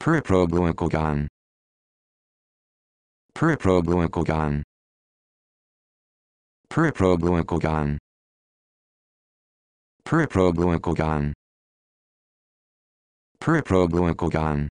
Periproglucagon. Periproglucagon. Periproglucagon. Periproglucagon. Periproglycogen.